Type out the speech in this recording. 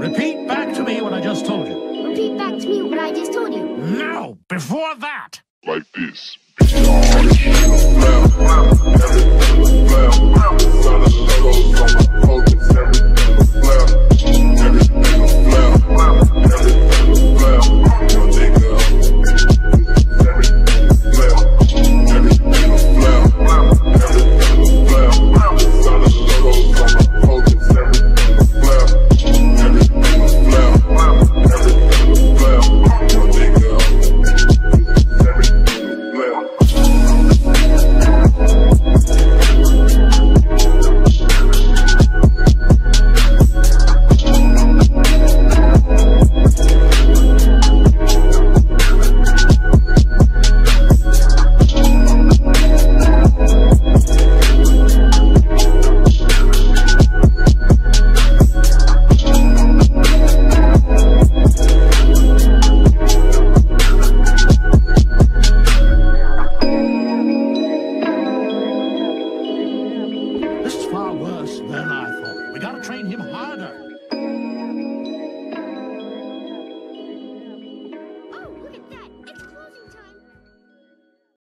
Repeat back to me what I just told you. Repeat back to me what I just told you. No, before that. Like this. far worse than I thought. We gotta train him harder.